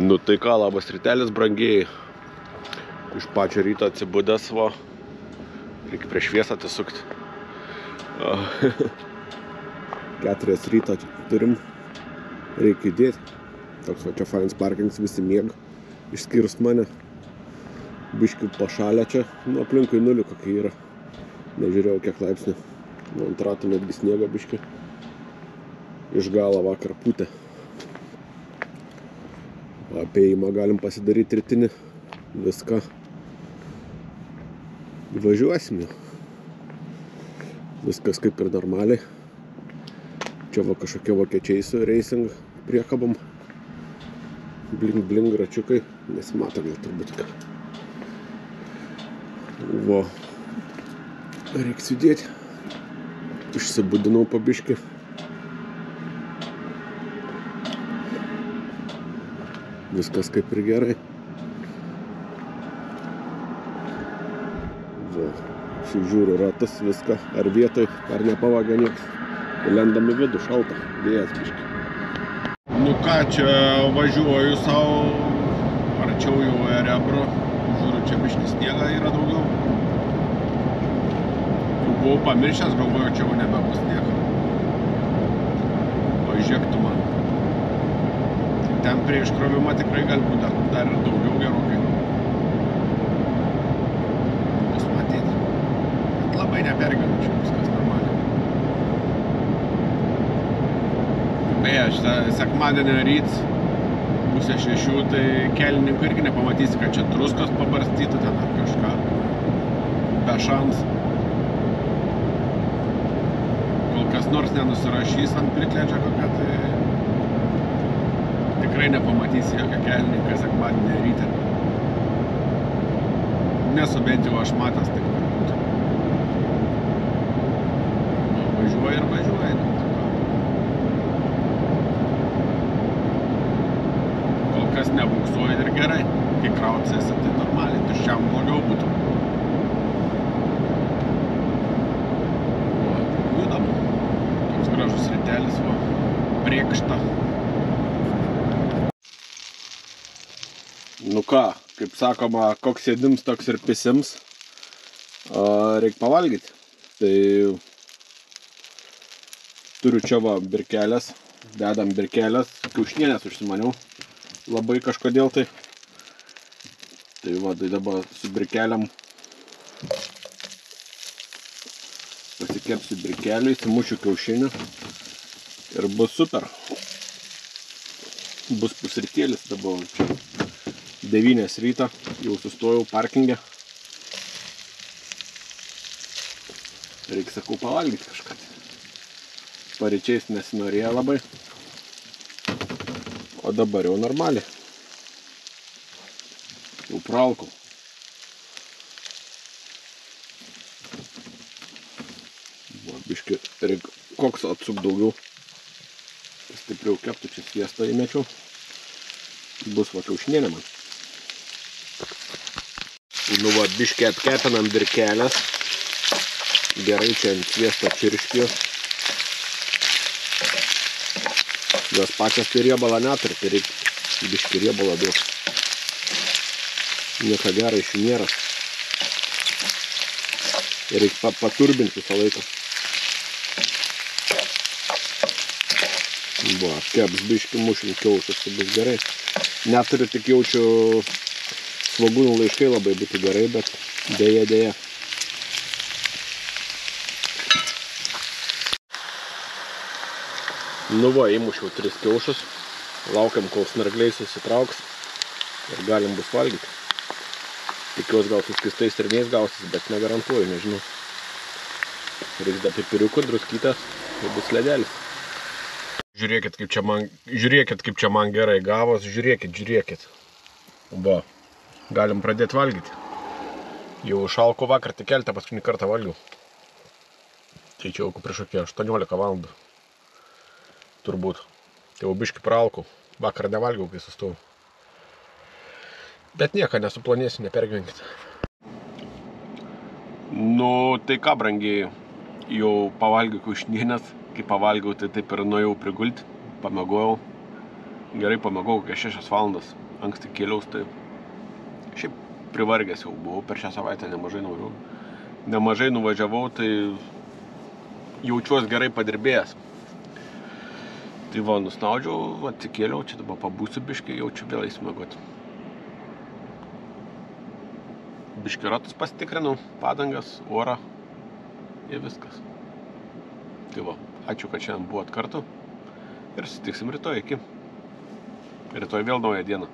Nu tai ką, labas rytelis, brangiai. Iš pačio ryto atsibudęs, va. Reikia prieš šviesą atsisukti. Keturias ryto turim. Reikia judėti. Toks va čia fainas parkings, visi miega. Išskyrus mane. Biškių pašalę čia. Nu, aplinkui nulį kokia yra. Nežiūrėjau kiek laipsnių. Nu, ant ratų netgi sniego biškių. Iš galo vakar pūtė. Apėjimą galim pasidaryti rytinį. Viską. Važiuosim jau. Viskas kaip ir normaliai. Čia va kažkokie vokiečiai su racing priekabom. Blink blink račiukai. Nesimato gal turbūt. Vo. Reiks judėti. Išsibudinau pabiškį. Viskas kaip ir gerai. Va. Žiūriu ratus viską. Ar vietoj, ar nepavagė nieks. Lendam į vidų, šalta. Vėjas biški. Nu ką, čia važiuoju savo arčiau jau Erebro. Žiūriu, čia biški sniega yra daugiau. Buvau pamiršęs, galvoju, čia jau nebebus sniego. Pažiūrėk tu man. Ten prie iškrovimo tikrai galbūt dar, dar ir daugiau gerokai. Bus matyti. Bet labai neperginu, čia viskas normaliai. Beje, šitą sekmadienio ryt pusę šešių, tai kelininkų irgi nepamatysi, kad čia druskos pabarstytų ten ar kažką. Be šans. Kol kas nors nenusirašys ant plikledžio kokią, tai tikrai nepamatysi jokio kelininką sekmadienį ryte. Nesu bent jau aš matęs taip, būtų. Nu, važiuoja ir važiuoja. nu, tai. Kol kas nebuksuoja ir gerai. Kai krautsiesi, tai normaliai, tuščiam blogiau būtų. Judam. Toks gražus rytelis, va. Priekšta. Nu ką, kaip sakoma, koks sėdims, toks ir pisims. Reikia pavalgyti. Tai turiu čia va birkelės. Dedam birkelės. Kiaušnienės užsimaniau. Labai kažkodėl tai. Tai va, tai dabar su birkeliam pasikepsiu birkelių, įsimušiu kiaušinių ir bus super. Bus pusrytėlis dabar čia 9 ryto, jau sustojau parkingę. Reikia, sakau, pavalgyti kažką. Paryčiais nesinorėjo labai. O dabar jau normaliai. Jau pralkau. Biški, reikia koks atsuk daugiau. Stipriau keptų, čia sviestą įmečiau. Bus va kiaušinienė man. Nu va, biškį atkepinam birkelės. Gerai čia ant sviesto čirškio. Jos pačios tai riebalą neturi, tai reikia biškį riebalą duoti. Nieko gero iš jų nėra. Reikia pa paturbinti visą laiką. Buvo, keps biškį mušim kiaušus, tai bus gerai. Neturiu tik jaučiu svagūnų laiškai labai būtų gerai, bet dėja, dėja. Nu va, įmušiau tris kiaušus. Laukiam, kol snargliai susitrauks ir galim bus valgyti. Tikiuosi gal su skistais terniais gausis, bet negarantuoju, nežinau. Reiks dar pipiriukų, druskytės ir bus ledelis. Žiūrėkit, kaip čia man, žiūrėkit, kaip čia man gerai gavos, žiūrėkit, žiūrėkit. Va, galim pradėti valgyti. Jau šalko vakar tik keltą paskutinį kartą valgiau. Tai čia jau prieš kokie 18 valandų. Turbūt. Tai jau biški pralkau. Vakar nevalgiau, kai sustojau. Bet nieko, nesuplanėsiu, nepergyvenkit. Nu, tai ką, brangiai, jau pavalgiau kiaušinienės. Kai pavalgiau, tai taip ir nuėjau prigulti. Pamegojau. gerai pamėgau kokias šešias valandas. Anksti kėliaus, tai šiaip privargęs jau buvau per šią savaitę nemažai nuvažiavau. Nemažai nuvažiavau, tai jaučiuos gerai padirbėjęs. Tai va, nusnaudžiau, atsikėliau, čia dabar pabūsiu biškai, jaučiu vėl įsmėgoti. Biškai ratus pasitikrinau, padangas, orą ir viskas. Tai va, ačiū, kad šiandien buvot kartu ir susitiksim rytoj iki. Rytoj vėl nauja diena.